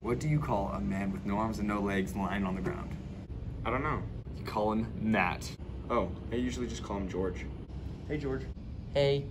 What do you call a man with no arms and no legs lying on the ground? I don't know. You call him Matt. Oh, I usually just call him George. Hey, George. Hey,